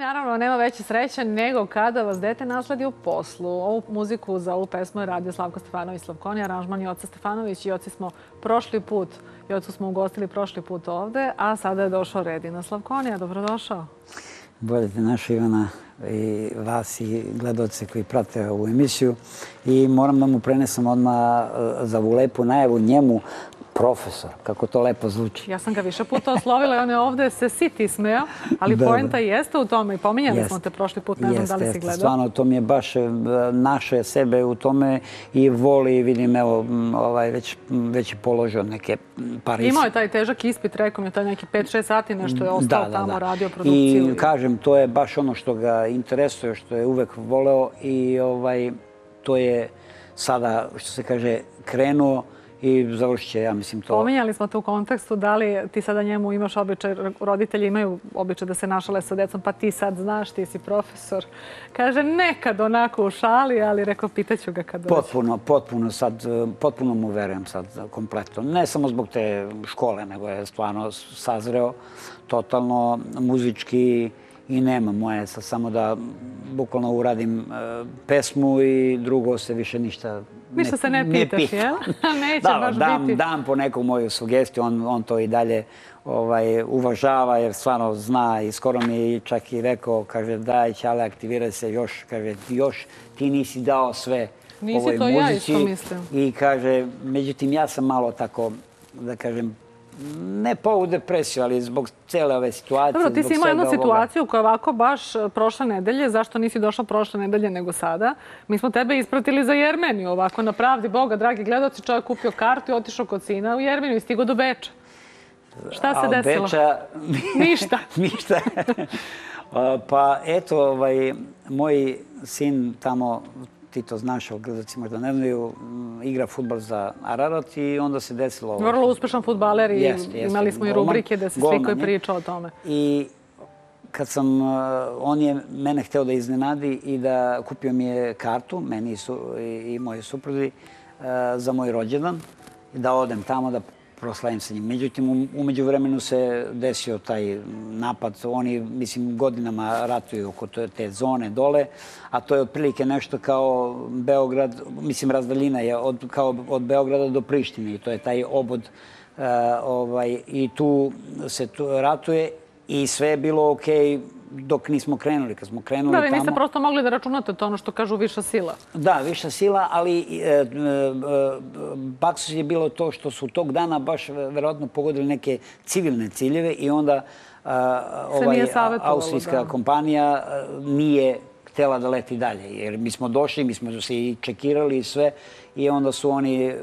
naravno nema veće sreće nego kada vas dete nasledi u poslu. Ovu muziku za ovu pesmu je radio Slavko Stefanović Slavkoni, aranžman je Oca Stefanović i Oci smo prošli put, i Ocu smo ugostili prošli put ovde, a sada je došao Redina Slavkonija. Dobrodošao. Bolje te naša Ivana i vas i gledalce koji prate ovu emisiju. I moram da mu prenesem odmah e, za ovu lepu najavu njemu, profesor, kako to lepo zvuči. Ja sam ga više puta oslovila i on je ovde se siti smeo, ali poenta jeste u tome i pominjali smo te prošli put, ne znam da li si gledao. Stvarno, to mi je baš e, naše sebe u tome i voli, vidim, evo, ovaj, već, već je položio neke par Imao je taj težak ispit, rekao mi je taj neki 5-6 sati nešto je ostao tamo, radio produkciju. I kažem, to je baš ono što ga interesuje, što je uvek voleo i ovaj, to je sada, što se kaže, krenuo i završit će, ja mislim, to... Pominjali smo to u kontekstu, da li ti sada njemu imaš običaj, roditelji imaju običaj da se našale sa decom, pa ti sad znaš, ti si profesor. Kaže, nekad onako u šali, ali rekao, pitaću ga kad dođe. Potpuno, potpuno sad, potpuno mu verujem sad kompletno. Ne samo zbog te škole, nego je stvarno sazreo totalno muzički i nema moje sad samo da bukvalno uradim e, pesmu i drugo se više ništa Ništa se ne pitaš, jel? Neće baš dam, biti. Dam po neku moju sugestiju, on, on to i dalje ovaj, uvažava jer stvarno zna i skoro mi čak i rekao, kaže daj Ćale, aktiviraj se još, kaže još ti nisi dao sve nisi ovoj to muzici. ja isto mislim. I kaže, međutim ja sam malo tako, da kažem, ne pa u depresiju, ali zbog cele ove situacije. Dobro, ti si imao jednu situaciju koja je ovako baš e, prošle nedelje. Zašto nisi došla prošle nedelje nego sada? Mi smo tebe ispratili za Jermeniju. Ovako, na pravdi Boga, dragi gledalci, čovjek kupio kartu i otišao kod sina u Jermeniju i stigo do Beča. Šta se A desilo? Beča... Ništa. Ništa. pa eto, ovaj, moj sin tamo ti to znaš, ali gledalci možda ne znaju, igra futbol za Ararat i onda se desilo ovo. Vrlo uspešan futbaler i imali smo i rubrike da se svi koji priča o tome. I kad sam, on je mene hteo da iznenadi i da kupio mi je kartu, meni i moje supruzi, za moj rođendan, da odem tamo da proslavim sa njim. Međutim, umeđu vremenu se desio taj napad. Oni, mislim, godinama ratuju oko te zone dole, a to je otprilike nešto kao Beograd, mislim, razdaljina je od, kao od Beograda do Prištine i to je taj obod uh, ovaj, i tu se tu ratuje i sve je bilo okej okay, dok nismo krenuli. Kad smo krenuli da, vi niste prosto mogli da računate to ono što kažu viša sila. Da, viša sila, ali e, e, baksus je bilo to što su tog dana baš verovatno pogodili neke civilne ciljeve i onda ovaj, austrijska kompanija nije htjela da leti dalje. Jer mi smo došli, mi smo se i čekirali i sve i onda su oni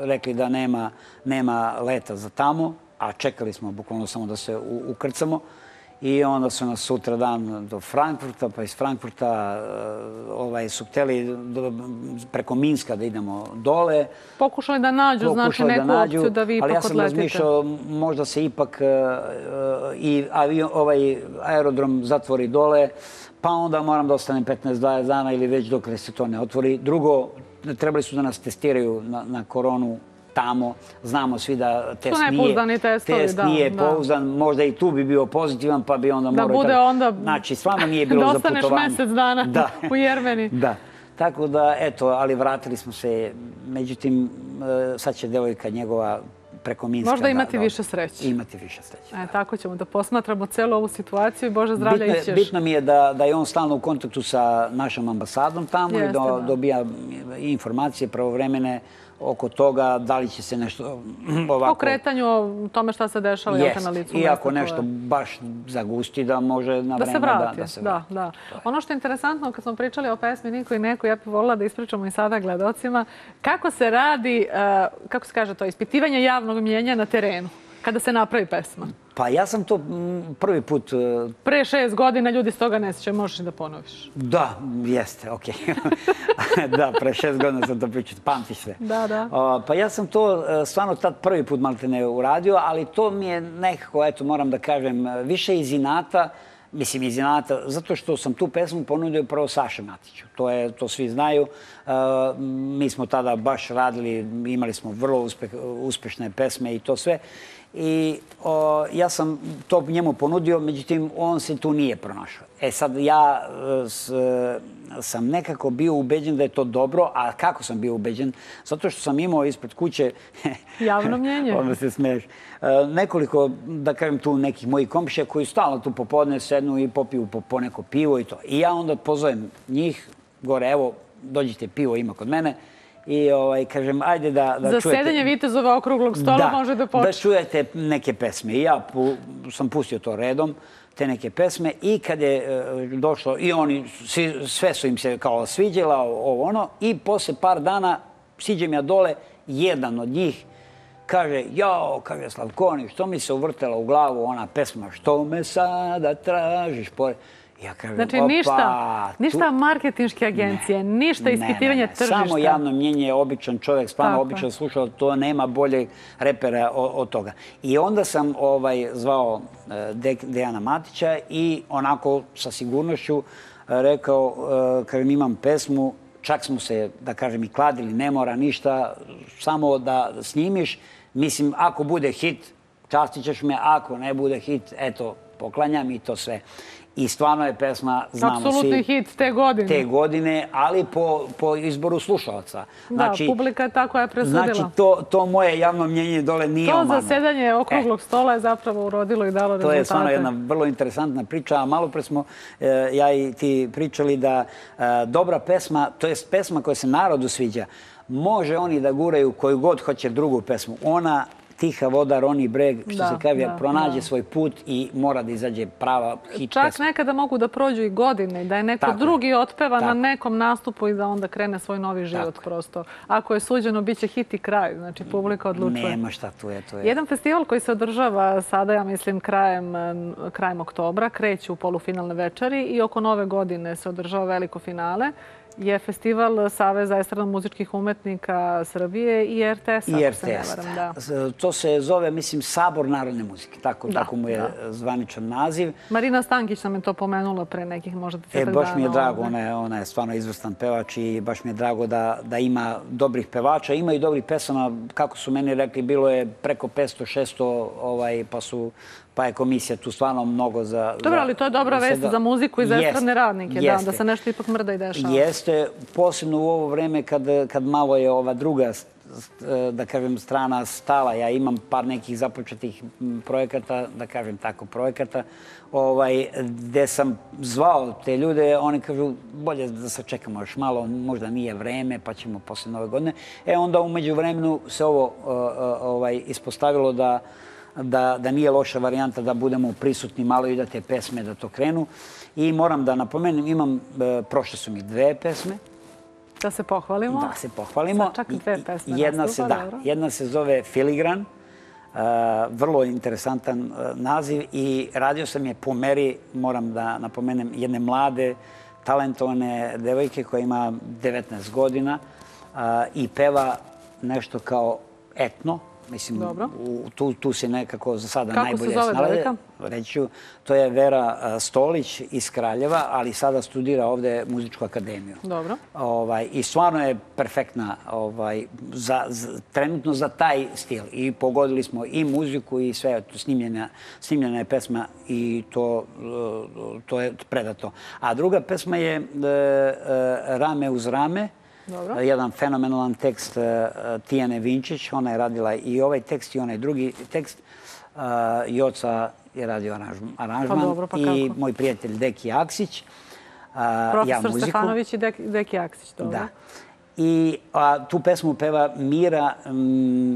rekli da nema, nema leta za tamo, a čekali smo bukvalno samo da se ukrcamo. I onda su nas sutra dan do Frankfurta, pa iz Frankfurta ovaj, su hteli preko Minska da idemo dole. Pokušali da nađu, znači neku da nađu, opciju da vi ipak odletite. Ali ja sam razmišljao, možda se ipak i avion, ovaj aerodrom zatvori dole, pa onda moram da ostanem 15-20 dana ili već dok se to ne otvori. Drugo, trebali su da nas testiraju na, na koronu tamo. Znamo svi da test nije, test nije pouzdan. Možda i tu bi bio pozitivan, pa bi onda morao... Da bude onda... Znači, stvarno nije bilo za putovanje. Da ostaneš mjesec dana u Jermeni. Da. Tako da, eto, ali vratili smo se. Međutim, sad će devojka njegova preko Minska... Možda imati više sreće. Imati više sreće. E, tako ćemo da posmatramo celu ovu situaciju i Bože zdravlja bitno, ićeš. Bitno mi je da, da je on stalno u kontaktu sa našom ambasadom tamo i da, dobija informacije pravovremene oko toga da li će se nešto ovako... O kretanju, o tome šta se dešava yes. na licu. I ako nešto baš zagusti da može na vreme da, da se vrati. Da, da. Ono što je interesantno, kad smo pričali o pesmi Niko i Neko, ja bih volila da ispričamo i sada gledocima, kako se radi, kako se kaže to, ispitivanje javnog mjenja na terenu kada se napravi pesma? Pa ja sam to prvi put... Pre šest godina ljudi s toga ne sjećaju, možeš da ponoviš. Da, jeste, okej. da, pre šest godina sam to pričao, pamtiš sve. Da, da. Pa ja sam to stvarno tad prvi put malo te ne uradio, ali to mi je nekako, eto, moram da kažem, više iz inata, mislim iz inata, zato što sam tu pesmu ponudio prvo Saša Matiću. To, je, to svi znaju. Mi smo tada baš radili, imali smo vrlo uspešne pesme i to sve. I ja sam to njemu ponudio, međutim, on se tu nije pronašao. E sad, ja sam nekako bio ubeđen da je to dobro, a kako sam bio ubeđen? Zato što sam imao ispred kuće... Javno mnjenje. Onda se smiješ. Nekoliko, da kažem tu, nekih mojih kompiša koji stalno tu popodne sednu i popiju po neko pivo i to. I ja onda pozovem njih gore, evo, dođite pivo, ima kod mene. I ovaj, kažem, ajde da, da Za čujete... Za sedenje vitezova okruglog stola može da počne. Da čujete neke pesme. I ja sam pustio to redom, te neke pesme. I kad je e, došlo, i oni, sve su im se kao sviđala, ovo ono. I posle par dana, siđem ja dole, jedan od njih kaže, jao, kaže Slavkoni, što mi se uvrtela u glavu ona pesma, što me sada tražiš? Pored... Ja kažem, znači, opa, ništa, ništa marketinške agencije, ništa ispitivanje tržišta. Samo javno mnjenje je običan čovjek, spano običan slušao, to nema bolje repera od toga. I onda sam ovaj zvao e, Dejana Matića i onako sa sigurnošću e, rekao, e, kažem, imam pesmu, čak smo se, da kažem, i kladili, ne mora ništa, samo da snimiš. Mislim, ako bude hit, častit ćeš me, ako ne bude hit, eto, poklanjam i to sve. I stvarno je pesma, znamo svi... Apsolutni hit te godine. Te godine, ali po, po izboru slušalca. Znači, da, publika je ta koja je presudila. Znači, to, to moje javno mnjenje dole nije omano. To zasedanje okruglog e, stola je zapravo urodilo i dalo rezultate. To je stvarno jedna vrlo interesantna priča. A malo pre smo, e, ja i ti pričali da e, dobra pesma, to je pesma koja se narodu sviđa, može oni da guraju koju god hoće drugu pesmu. Ona tiha voda, roni breg, što se kaže, pronađe svoj put i mora da izađe prava hit Čak nekada mogu da prođu i godine, da je neko drugi otpeva na nekom nastupu i da onda krene svoj novi život prosto. Ako je suđeno, bit će hit i kraj, znači publika odlučuje. Nema šta tu je, to je. Jedan festival koji se održava sada, ja mislim, krajem, krajem oktobra, kreće u polufinalne večeri i oko nove godine se održava veliko finale je festival Saveza estradno-muzičkih umetnika Srbije i RTS, ako se ne varam. To se zove, mislim, Sabor narodne muzike. Tako mu je zvaničan naziv. Marina Stankić nam je to pomenula pre nekih možda desetak dana. Baš mi je drago, ona je stvarno izvrstan pevač i baš mi je drago da ima dobrih pevača. Ima i dobrih pesama, kako su meni rekli, bilo je preko 500-600, ovaj, pa su pa je komisija tu stvarno mnogo za... Dobro, ali to je dobra vest za muziku i za estradne radnike, da se nešto ipak mrda i dešava. Jeste, posebno u ovo vreme kad malo je ova druga da kažem, strana stala. Ja imam par nekih započetih projekata, da kažem tako, projekata, ovaj, gde sam zvao te ljude, oni kažu, bolje da se čekamo još malo, možda nije vreme, pa ćemo posle nove godine. E, onda umeđu vremenu se ovo ovaj, ispostavilo da da, da nije loša varijanta da budemo prisutni malo i da te pesme da to krenu. I moram da napomenem, imam, e, prošle su mi dve pesme. Da se pohvalimo. Da se pohvalimo. Sad čak dve pesme. Jedna se, da, jedna se zove Filigran. Uh, vrlo interesantan uh, naziv i radio sam je po meri, moram da napomenem, jedne mlade, talentovane devojke koja ima 19 godina uh, i peva nešto kao etno, Mislim, Dobro. Tu, tu se nekako za sada Kako najbolje snalaze. Kako se zove Reću, to je Vera Stolić iz Kraljeva, ali sada studira ovde muzičku akademiju. Dobro. Ovaj, I stvarno je perfektna ovaj, za, za, trenutno za taj stil. I pogodili smo i muziku i sve, snimljena, snimljena je pesma i to, to je predato. A druga pesma je e, e, Rame uz rame, jedan fenomenalan tekst eh, Tijane Vinčić. Ona je radila i ovaj tekst i onaj drugi tekst. Eh, Joca je radio aranžman pa pa i moj prijatelj Deki Aksić. Profesor Stefanović i Deki Aksić. Dobro. Da. I tu pesmu peva Mira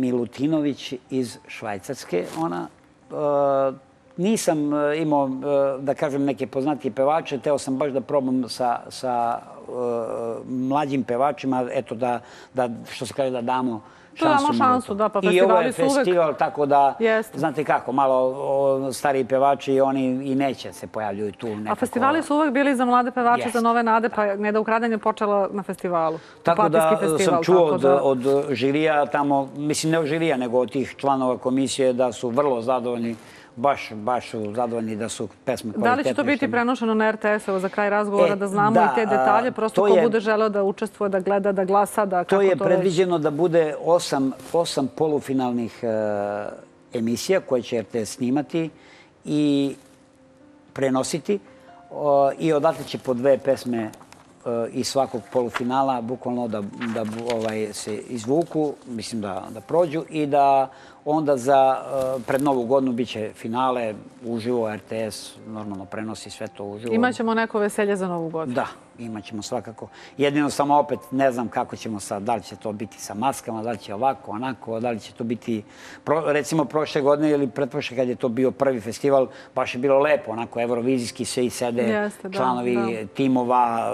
Milutinović iz Švajcarske. Ona nisam imao, da kažem, neke poznatije pevače. Teo sam baš da probam sa, sa mlađim pevačima, eto da, da, što se kaže, da damo šansu. Damo šansu, da, pa festivali su uvek... I ovo je festival, tako da, znate kako, malo stariji pevači, oni i neće se pojavljuju tu nekako. A festivali su uvek bili za mlade pevače, za nove nade, pa ne da ukradanje počela na festivalu. Tako da sam čuo od, od žirija tamo, mislim ne od žirija, nego od tih članova komisije da su vrlo zadovoljni baš, baš su zadovoljni da su pesme kvalitetne. Da li će to biti prenošeno na RTS-evo za kraj razgovora, e, da znamo i te detalje, prosto ko bude želeo da učestvuje, da gleda, da glasa, da kako to je To je predviđeno da bude osam, osam polufinalnih e, emisija koje će RTS snimati i prenositi. I odatle će po dve pesme iz svakog polufinala bukvalno da, da ovaj, se izvuku, mislim da, da prođu i da onda za pred novu godinu bit će finale uživo RTS, normalno prenosi sve to uživo. Imaćemo neko veselje za novu godinu. Da, imat ćemo svakako. Jedino samo opet ne znam kako ćemo sad, da li će to biti sa maskama, da li će ovako, onako, da li će to biti, recimo prošle godine ili pretprošle kad je to bio prvi festival, baš je bilo lepo, onako, evrovizijski sve i sede članovi timova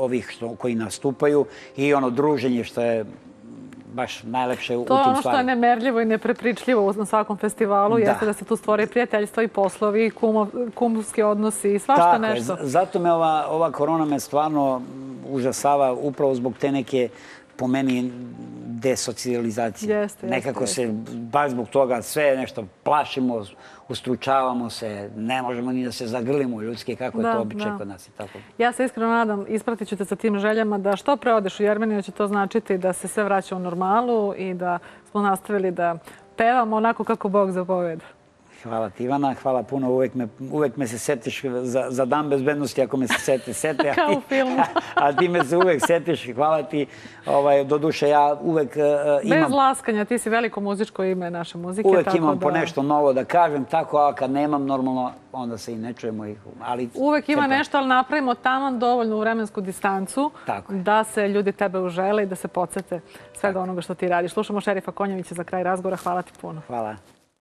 ovih koji nastupaju i ono druženje što je baš najlepše u tim stvarima. To je ono što je nemerljivo i neprepričljivo na svakom festivalu, jeste da se tu stvore prijateljstvo i poslovi, kumovski odnosi i svašta nešto. Tako je, zato me ova korona me stvarno užasava upravo zbog te neke po meni desocijalizacije. Jeste, jeste. Nekako se baš zbog toga sve nešto plašimo, ustručavamo se, ne možemo ni da se zagrlimo ljudski, kako je to običaj kod nas. Tako. Ja se iskreno nadam, ispratit ću te sa tim željama da što pre odeš u Jermeniju će to značiti da se sve vraća u normalu i da smo nastavili da pevamo onako kako Bog zapoveda. Hvala ti, Ivana. Hvala puno. Uvek me, uvek me se setiš za, za dan bezbednosti ako me se sete. sete Kao u filmu. a ti me se uvek setiš. Hvala ti. Ovaj, do duše, ja uvek uh, imam... Bez laskanja, ti si veliko muzičko ime naše muzike. Uvek tako imam da... po nešto novo da kažem, tako, a kad nemam normalno, onda se i ne čujemo ih. Ali, uvek ima nešto, ali napravimo taman dovoljnu vremensku distancu tako da se ljudi tebe užele i da se podsete svega onoga što ti radiš. Slušamo Šerifa Konjevića za kraj razgovora. Hvala ti puno. Hvala.